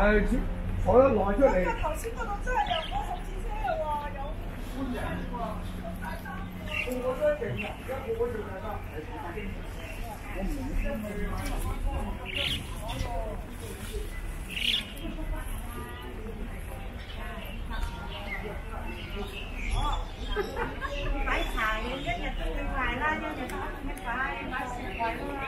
係坐得耐出嚟。頭先嗰度真係有火十字車嘅喎，有歡迎喎。個個都勁啊！而家個個做大家。我唔買茶要一日四塊啦，一日三一塊，買四塊啦。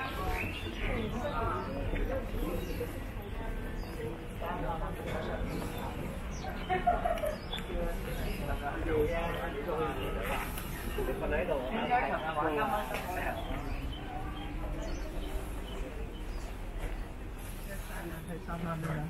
瞓喺度啊！上班的。人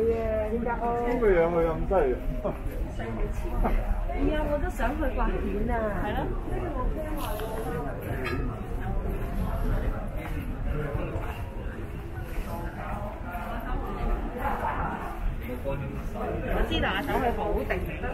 嘅，點解哦？咁嘅樣佢咁犀利。係啊，我都想去刮片啊。係咯。我知道啊，想去好定唔得。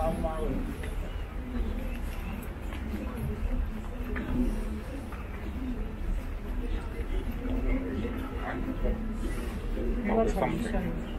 佢哋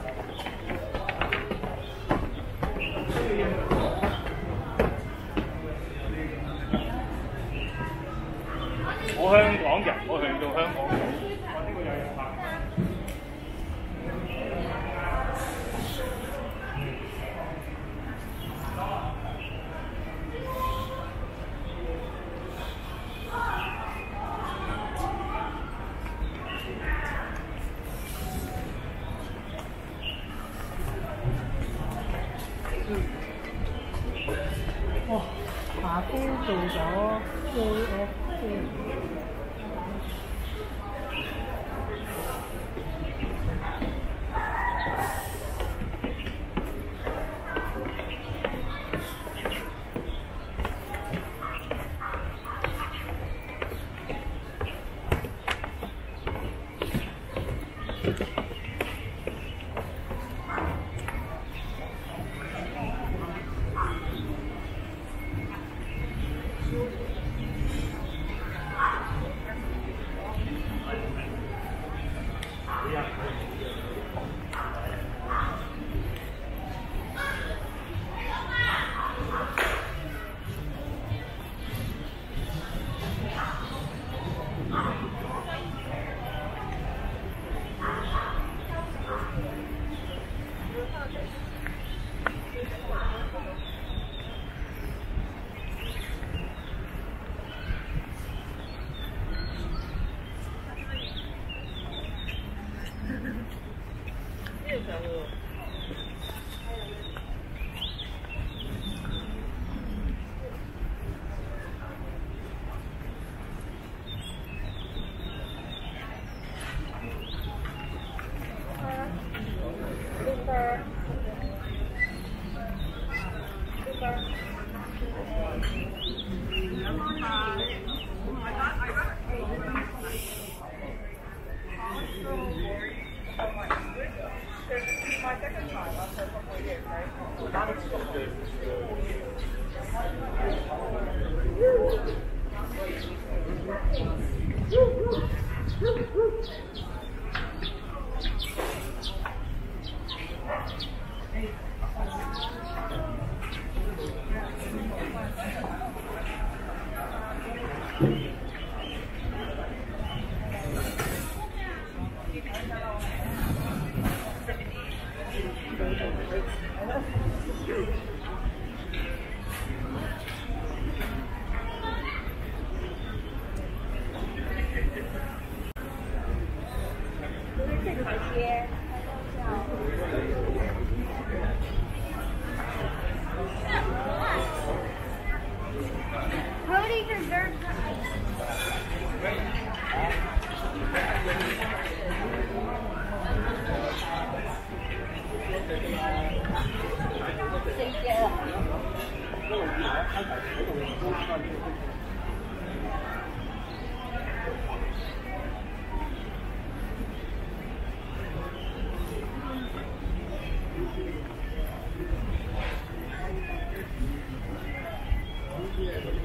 traffic. Thank you.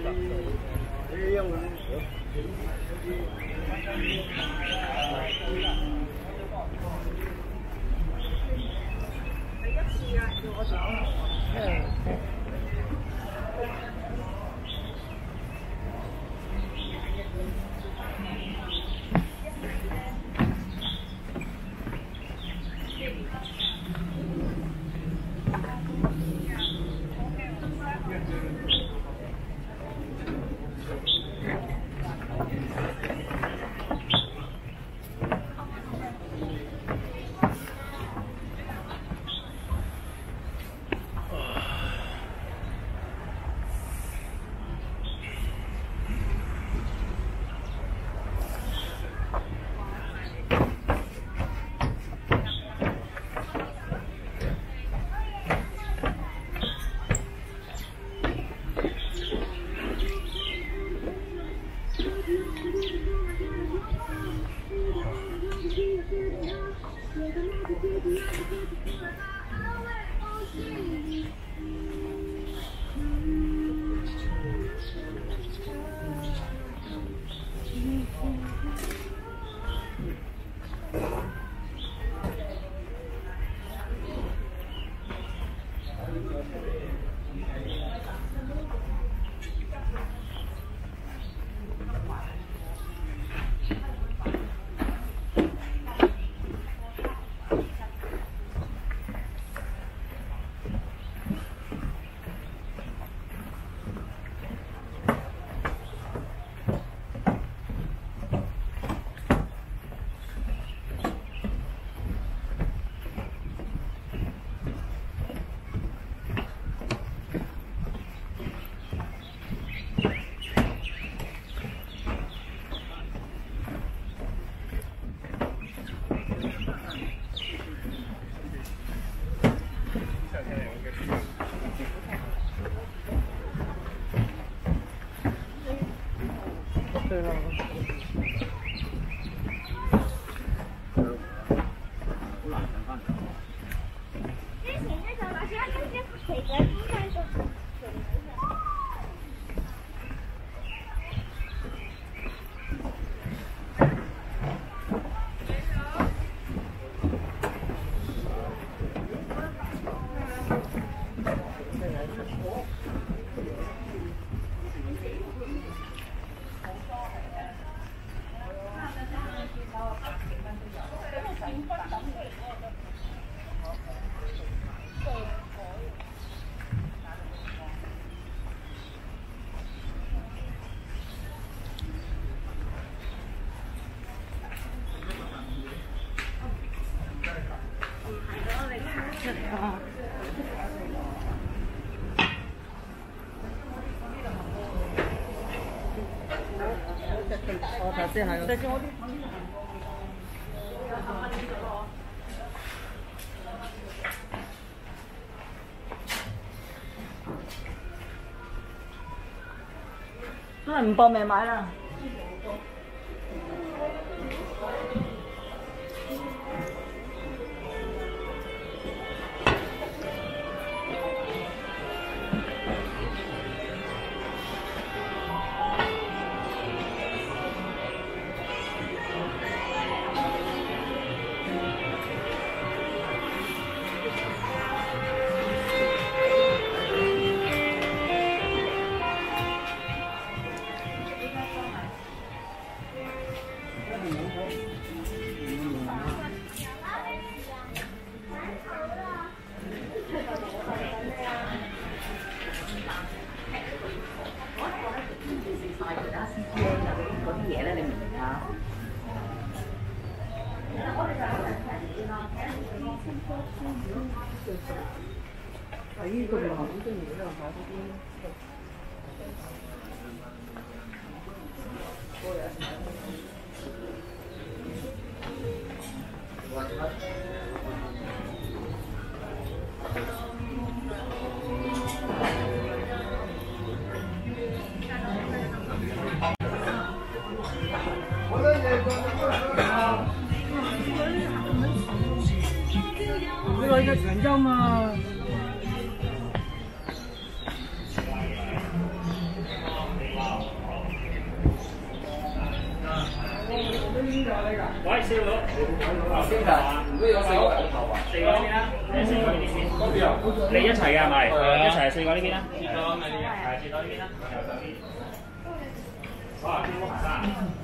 我頭先係。都係唔報名買啦。那个要全叫吗？喂，笑佬，燒頭啊？四個四個呢邊啦，誒四個呢邊先。你一齊嘅係咪？一齊四個呢邊啦。係係，切到呢邊啦。哇！邊個行山？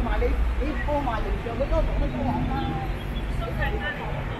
話咧話咩公佈埋你，你播埋形象嗰個同乜都行啦。